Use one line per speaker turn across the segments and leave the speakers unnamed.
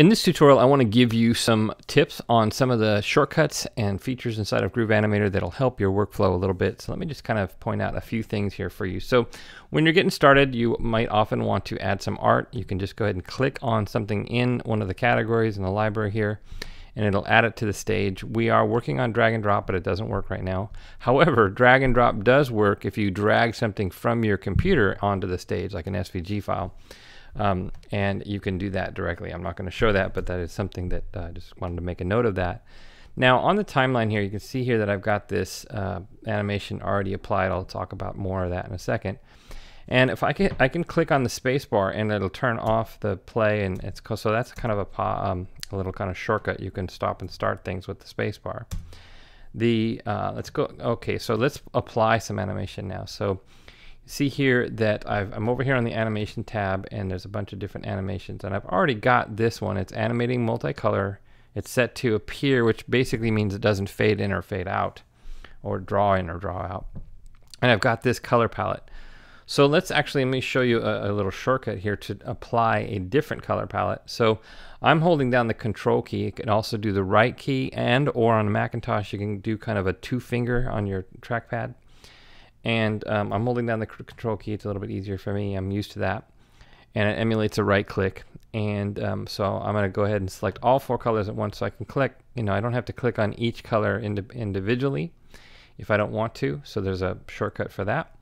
In this tutorial, I want to give you some tips on some of the shortcuts and features inside of Groove Animator that'll help your workflow a little bit. So let me just kind of point out a few things here for you. So when you're getting started, you might often want to add some art. You can just go ahead and click on something in one of the categories in the library here and it'll add it to the stage. We are working on drag and drop, but it doesn't work right now. However, drag and drop does work if you drag something from your computer onto the stage, like an SVG file. Um, and you can do that directly. I'm not going to show that, but that is something that uh, I uh, just wanted to make a note of that. Now on the timeline here, you can see here that I've got this uh, animation already applied. I'll talk about more of that in a second. And if I can, I can click on the spacebar and it'll turn off the play, and it's so that's kind of a, um, a little kind of shortcut. You can stop and start things with the spacebar. The uh, let's go. Okay, so let's apply some animation now. So see here that i am over here on the animation tab and there's a bunch of different animations and I've already got this one. It's animating multicolor. It's set to appear, which basically means it doesn't fade in or fade out or draw in or draw out. And I've got this color palette. So let's actually, let me show you a, a little shortcut here to apply a different color palette. So I'm holding down the control key. You can also do the right key and or on a Macintosh, you can do kind of a two finger on your trackpad and um, I'm holding down the control key. It's a little bit easier for me. I'm used to that. And it emulates a right click. And um, so I'm going to go ahead and select all four colors at once so I can click. You know, I don't have to click on each color ind individually if I don't want to. So there's a shortcut for that.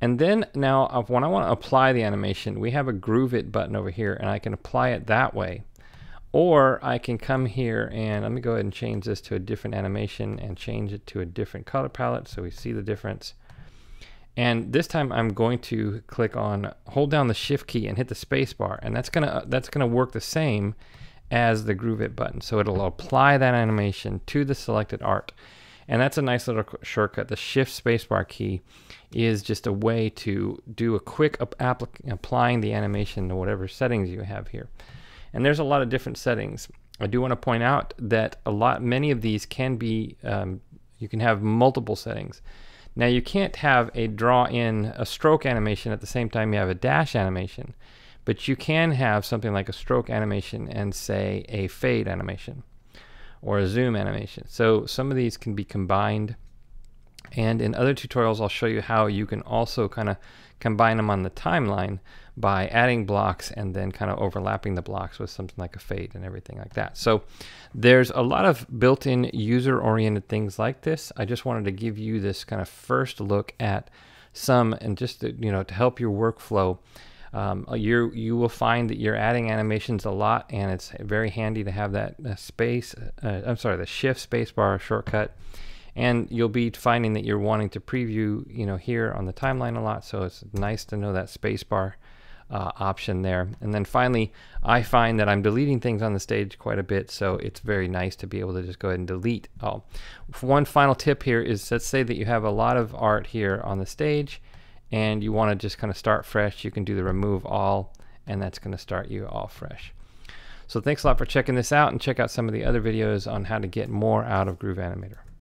And then now uh, when I want to apply the animation, we have a Groove It button over here and I can apply it that way. Or I can come here and let me go ahead and change this to a different animation and change it to a different color palette so we see the difference. And this time I'm going to click on, hold down the shift key and hit the space bar. And that's gonna, that's gonna work the same as the Groove It button. So it'll apply that animation to the selected art. And that's a nice little shortcut. The shift spacebar key is just a way to do a quick applying the animation to whatever settings you have here. And there's a lot of different settings. I do want to point out that a lot, many of these can be, um, you can have multiple settings. Now you can't have a draw in a stroke animation at the same time you have a dash animation, but you can have something like a stroke animation and say a fade animation or a zoom animation. So some of these can be combined and in other tutorials I'll show you how you can also kind of combine them on the timeline by adding blocks and then kind of overlapping the blocks with something like a fade and everything like that. So there's a lot of built-in user-oriented things like this. I just wanted to give you this kind of first look at some and just to, you know to help your workflow. Um, you you will find that you're adding animations a lot and it's very handy to have that uh, space uh, I'm sorry the shift spacebar shortcut and you'll be finding that you're wanting to preview you know here on the timeline a lot so it's nice to know that spacebar uh, option there. And then finally I find that I'm deleting things on the stage quite a bit so it's very nice to be able to just go ahead and delete all. One final tip here is let's say that you have a lot of art here on the stage and you want to just kind of start fresh you can do the remove all and that's going to start you all fresh. So thanks a lot for checking this out and check out some of the other videos on how to get more out of Groove Animator